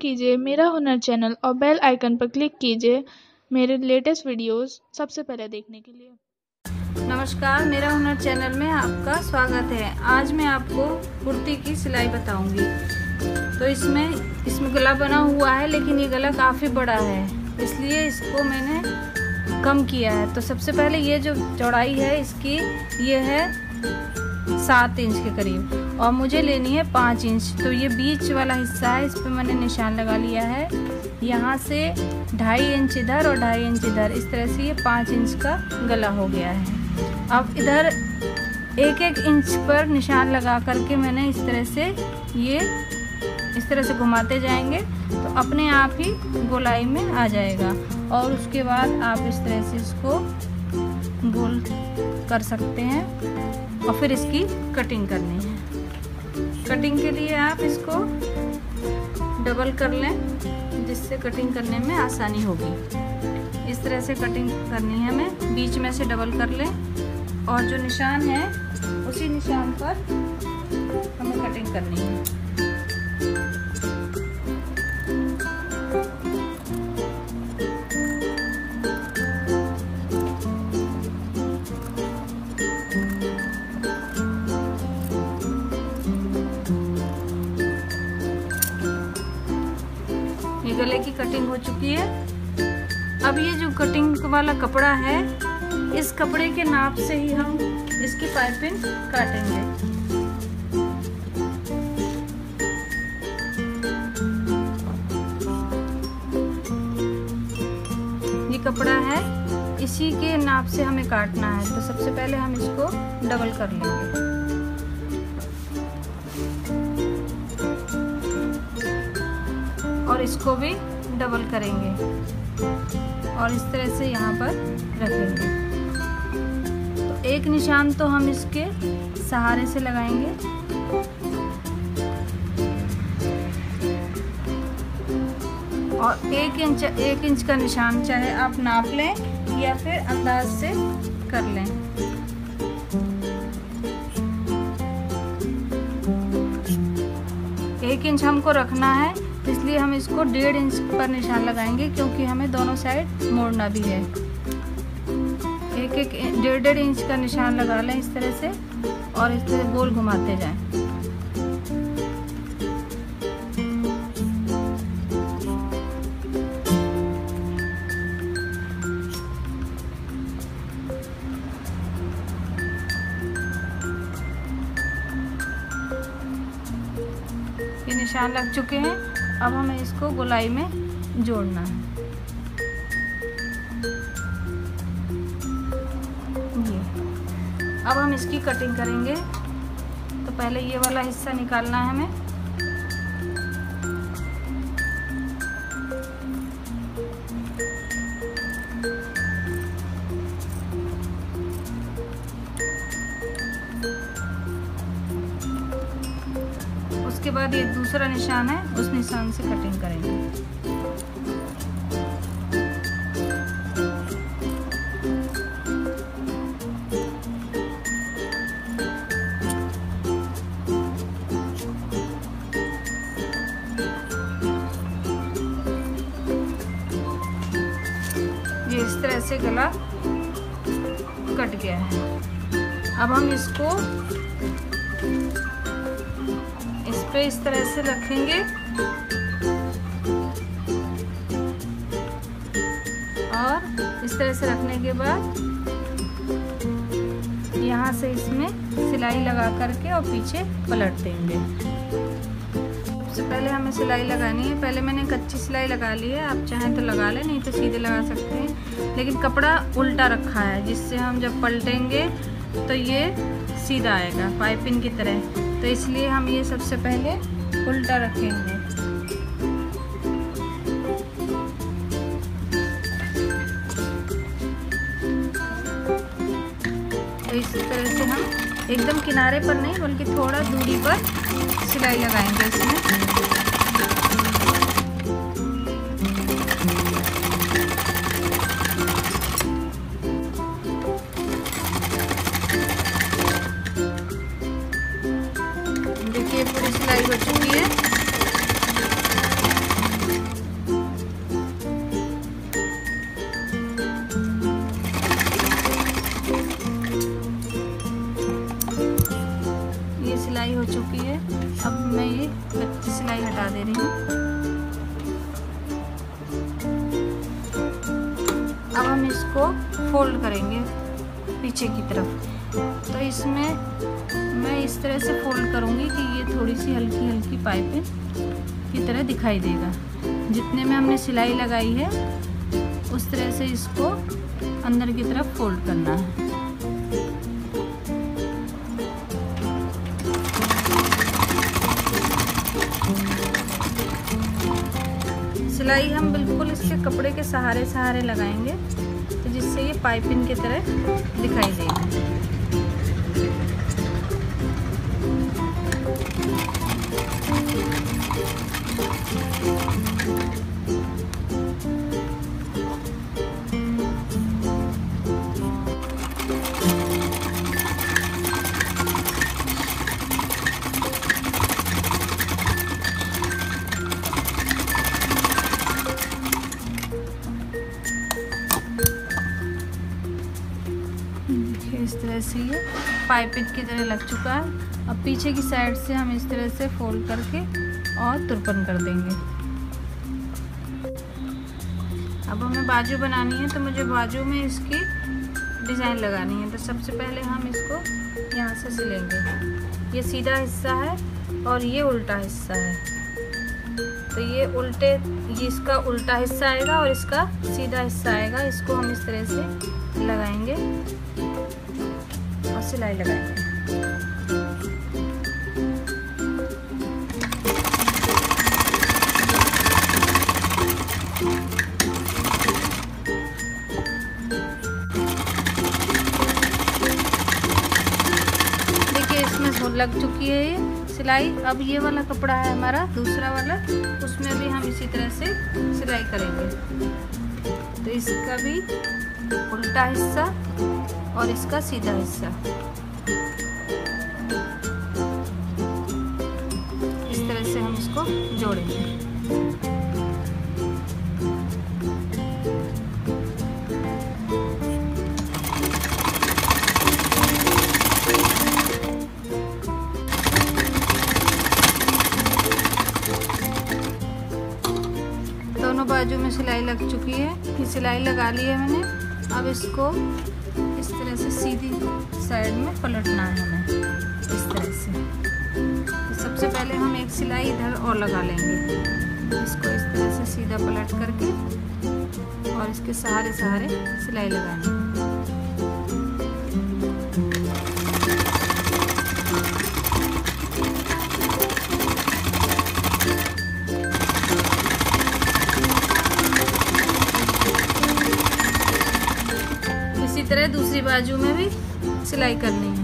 कीजिए मेरा हुनर चैनल और बेल आइकन पर क्लिक कीजिए मेरे लेटेस्ट वीडियोस सबसे पहले देखने के लिए। नमस्कार, मेरा हुनर चैनल में आपका स्वागत है। आज मैं आपको कुर्ती की सिलाई बताऊँगी। तो इसमें इसमें गला बना हुआ है, लेकिन ये गला काफ़ी बड़ा है। इसलिए इसको मैंने कम किया है। तो सबसे पहले ये जो चौड़ाई है, इसकी, ये है सात इंच के करीब। और मुझे लेनी है पाँच इंच। तो ये बीच वाला हिस्सा है, इस पर मैंने निशान लगा लिया है। यहाँ से ढाई इंच इधर और ढाई इंच इधर। इस तरह से ये पाँच इंच का गला हो गया है। अब इधर एक एक इंच पर निशान लगा करके मैंने इस तरह से ये, इस तरह से घुमाते जाएँगे तो अपने आप ही गोलाई में आ जाएगा। और उसके बाद आप इस तरह से इसको गोल कर सकते हैं और फिर इसकी कटिंग करनी है। कटिंग के लिए आप इसको डबल कर लें, जिससे कटिंग करने में आसानी होगी। इस तरह से कटिंग करनी है हमें। बीच में से डबल कर लें और जो निशान है, उसी निशान पर हमें कटिंग करनी है। कटिंग हो चुकी है। अब ये जो कटिंग वाला कपड़ा है, इस कपड़े के नाप से ही हम इसकी पाइपिंग काटेंगे। ये कपड़ा है, इसी के नाप से हमें काटना है तो सबसे पहले हम इसको डबल कर लेंगे। और इसको भी डबल करेंगे। और इस तरह से यहाँ पर रखेंगे तो एक निशान तो हम इसके सहारे से लगाएँगे। और एक इंच एक इंच का निशान चाहे आप नाप लें या फिर अंदाज से कर लें। एक इंच हमको रखना है। इसलिए हम इसको डेढ़ इंच पर निशान लगाएँगे, क्योंकि हमें दोनों साइड मोड़ना भी है। एक एक डेढ़ डेढ़ इंच का निशान लगा लें इस तरह से, और इस तरह गोल घुमाते जाएँ। ये निशान लग चुके हैं। अब हमें इसको गोलाई में जोड़ना है। ये। अब हम इसकी कटिंग करेंगे। तो पहले ये वाला हिस्सा निकालना है हमें। उसके बाद ये दूसरा निशान है, उस निशान से कटिंग करेंगे। ये इस तरह से गला कट गया है। अब हम इसको इस पे इस तरह से रखेंगे। और इस तरह से रखने के बाद यहाँ से इसमें सिलाई लगा करके और पीछे पलट देंगे। सबसे पहले हमें सिलाई लगानी है। पहले मैंने कच्ची सिलाई लगा ली है। आप चाहें तो लगा लें, नहीं तो सीधे लगा सकते हैं। लेकिन कपड़ा उल्टा रखा है, जिससे हम जब पलटेंगे तो ये सीधा आएगा, पाइपिंग की तरह। तो इसलिए हम ये सबसे पहले उल्टा रखेंगे। तो इस तरह से हम एकदम किनारे पर नहीं, बल्कि थोड़ा दूरी पर सिलाई लगाएँगे इसमें। चुकी है। अब मैं ये कच्ची सिलाई हटा दे रही हूँ। अब हम इसको फोल्ड करेंगे पीछे की तरफ़। तो इसमें मैं इस तरह से फोल्ड करूँगी कि ये थोड़ी सी हल्की हल्की पाइपिंग की तरह दिखाई देगा। जितने में हमने सिलाई लगाई है, उस तरह से इसको अंदर की तरफ़ फोल्ड करना है। सिलाई हम बिल्कुल इसके कपड़े के सहारे सहारे लगाएँगे तो जिससे ये पाइपिंग की तरह दिखाई देगी। ये पाइपिंग की तरह लग चुका है। अब पीछे की साइड से हम इस तरह से फोल्ड करके और तुरपन कर देंगे। अब हमें बाजू बनानी है तो मुझे बाजू में इसकी डिज़ाइन लगानी है। तो सबसे पहले हम इसको यहाँ से सिलेंगे। ये सीधा हिस्सा है और ये उल्टा हिस्सा है। तो ये उल्टे, ये इसका उल्टा हिस्सा आएगा और इसका सीधा हिस्सा आएगा। इसको हम इस तरह से लगाएँगे। सिलाई लगाएँगे। लग चुकी है ये सिलाई। अब ये वाला कपड़ा है हमारा, दूसरा वाला, उसमें भी हम इसी तरह से सिलाई करेंगे। तो इसका भी उल्टा हिस्सा और इसका सीधा हिस्सा। इस तरह से हम इसको जोड़ेंगे। दोनों बाजू में सिलाई लग चुकी है। सिलाई लगा ली है मैंने। अब इसको इस तरह से सीधी साइड में पलटना है हमें, इस तरह से। तो सबसे पहले हम एक सिलाई इधर और लगा लेंगे। इसको इस तरह से सीधा पलट करके और इसके सहारे सहारे सिलाई लगानी इसी दूसरी बाजू में भी सिलाई करनी है।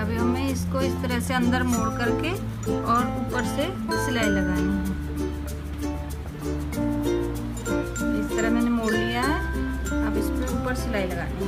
अभी हमें इसको इस तरह से अंदर मोड़ करके और ऊपर से सिलाई लगानी है। इस तरह मैंने मोड़ लिया है। अब इस पर ऊपर सिलाई लगानी है।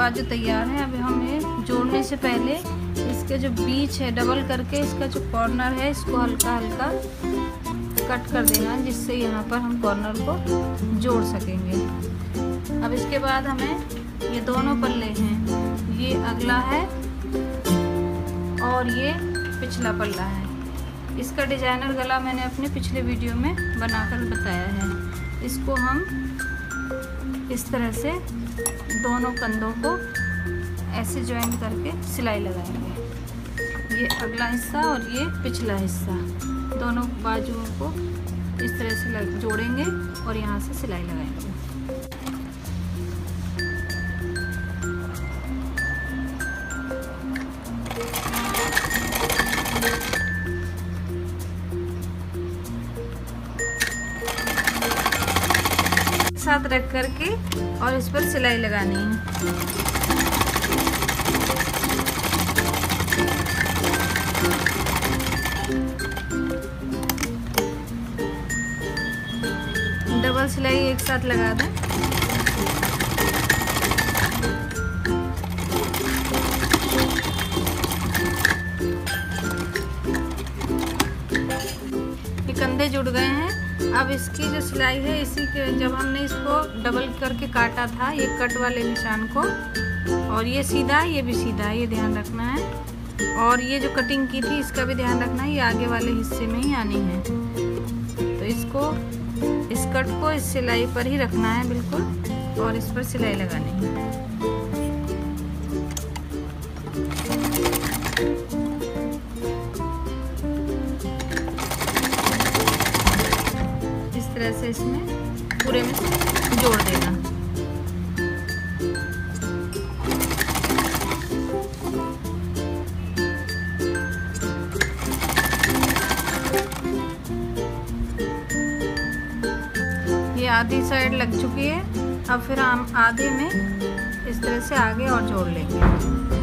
दोनों जो तैयार है, अभी हमें जोड़ने से पहले इसके जो बीच है डबल करके इसका जो कॉर्नर है, इसको हल्का हल्का कट कर देना, जिससे यहाँ पर हम कॉर्नर को जोड़ सकेंगे। अब इसके बाद हमें ये दोनों पल्ले हैं। ये अगला है और ये पिछला पल्ला है। इसका डिज़ाइनर गला मैंने अपने पिछले वीडियो में बनाकर बताया है। इसको हम इस तरह से दोनों कंधों को ऐसे ज्वाइन करके सिलाई लगाएँगे। ये अगला हिस्सा और ये पिछला हिस्सा, दोनों बाजुओं को इस तरह से जोड़ेंगे और यहाँ से सिलाई लगाएँगे। रख करके और इस पर सिलाई लगानी है। डबल सिलाई एक साथ लगा दें। अब इसकी जो सिलाई है, इसी के जब हमने इसको डबल करके काटा था, ये कट वाले निशान को, और ये सीधा, ये भी सीधा, ये ध्यान रखना है। और ये जो कटिंग की थी, इसका भी ध्यान रखना है, ये आगे वाले हिस्से में ही आनी है। तो इसको, इस कट को इस सिलाई पर ही रखना है, बिल्कुल, और इस पर सिलाई लगानी है। इसमें पूरे में जोड़ देना। ये आधी साइड लग चुकी है। अब फिर हम आधे में इस तरह से आगे और जोड़ लेंगे।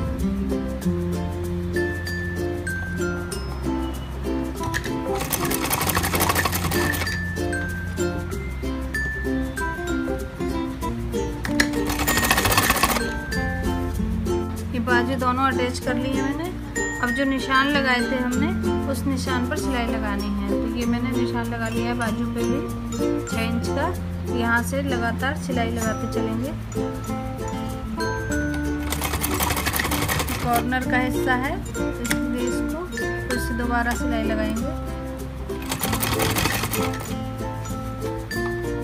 बाजू दोनों अटैच कर ली है मैंने। अब जो निशान लगाए थे हमने, उस निशान पर सिलाई लगानी है। तो ये मैंने निशान लगा लिया है बाजू पे भी छः इंच का। यहाँ से लगातार सिलाई लगाते चलेंगे। कॉर्नर का हिस्सा है इसलिए इसको फिर से दोबारा सिलाई लगाएँगे।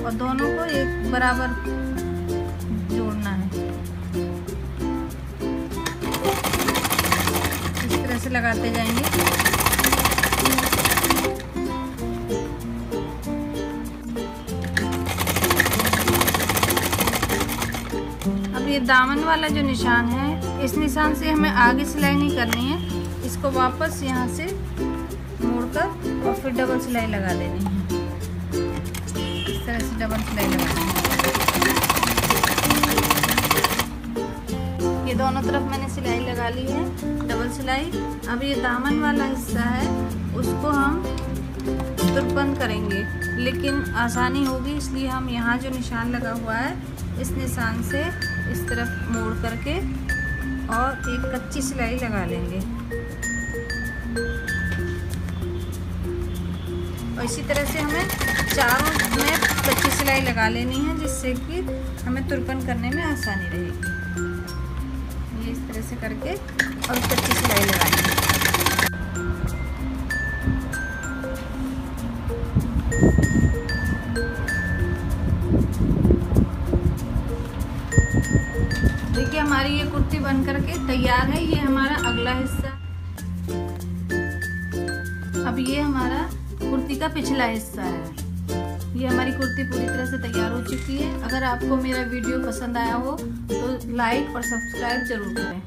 और दोनों को एक बराबर लगाते जाएँगे। अब ये दामन वाला जो निशान है, इस निशान से हमें आगे सिलाई नहीं करनी है। इसको वापस यहाँ से मोड़कर और फिर डबल सिलाई लगा देनी है। इस तरह से डबल सिलाई लगानी है ये दोनों तरफ़ मैंने सिलाई लगा ली है डबल सिलाई। अब ये दामन वाला हिस्सा है, उसको हम तुरपन करेंगे। लेकिन आसानी होगी, इसलिए हम यहाँ जो निशान लगा हुआ है, इस निशान से इस तरफ़ मोड़ करके और एक कच्ची सिलाई लगा लेंगे। और इसी तरह से हमें चारों में कच्ची सिलाई लगा लेनी है, जिससे कि हमें तुरपन करने में आसानी रहेगी। से करके और कच्ची सिलाई लगाएँगे देखिए, हमारी ये कुर्ती बन करके तैयार है। ये हमारा अगला हिस्सा। अब ये हमारा कुर्ती का पिछला हिस्सा है। ये हमारी कुर्ती पूरी तरह से तैयार हो चुकी है। अगर आपको मेरा वीडियो पसंद आया हो तो लाइक और सब्सक्राइब ज़रूर करें।